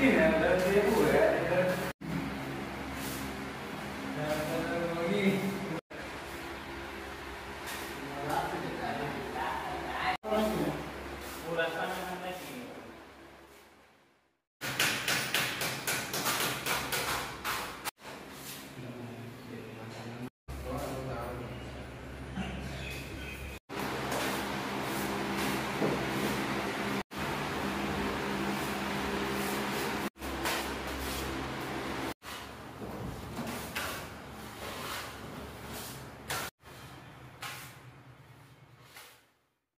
Argentina, that's everywhere.